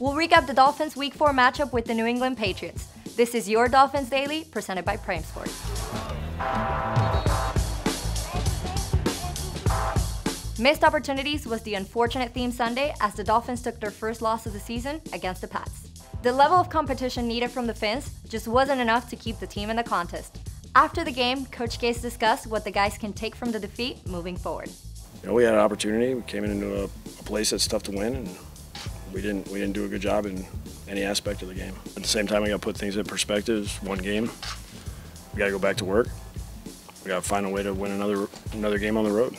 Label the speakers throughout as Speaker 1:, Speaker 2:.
Speaker 1: We'll recap the Dolphins' Week 4 matchup with the New England Patriots. This is your Dolphins Daily, presented by Prime Sports. Missed opportunities was the unfortunate theme Sunday as the Dolphins took their first loss of the season against the Pats. The level of competition needed from the Fins just wasn't enough to keep the team in the contest. After the game, Coach Gase discussed what the guys can take from the defeat moving forward.
Speaker 2: You know, we had an opportunity. We came into a, a place that's tough to win, and we didn't we didn't do a good job in any aspect of the game. At the same time, we got to put things in perspective. It's one game. We got to go back to work. We got to find a way to win another another game on the road.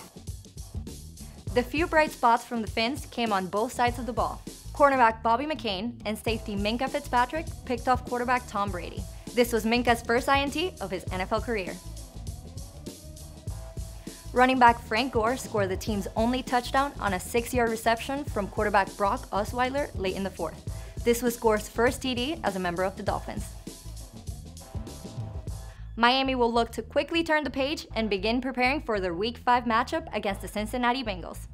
Speaker 1: The few bright spots from the Fins came on both sides of the ball. Cornerback Bobby McCain and safety Minkah Fitzpatrick picked off quarterback Tom Brady. This was Minkah's first INT of his NFL career. Running back Frank Gore scored the team's only touchdown on a six-yard reception from quarterback Brock Osweiler late in the fourth. This was Gore's first TD as a member of the Dolphins. Miami will look to quickly turn the page and begin preparing for their Week 5 matchup against the Cincinnati Bengals.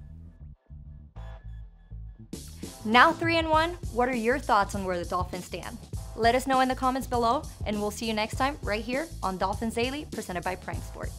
Speaker 1: Now 3 and 1, what are your thoughts on where the Dolphins stand? Let us know in the comments below, and we'll see you next time right here on Dolphins Daily, presented by PrimeSport.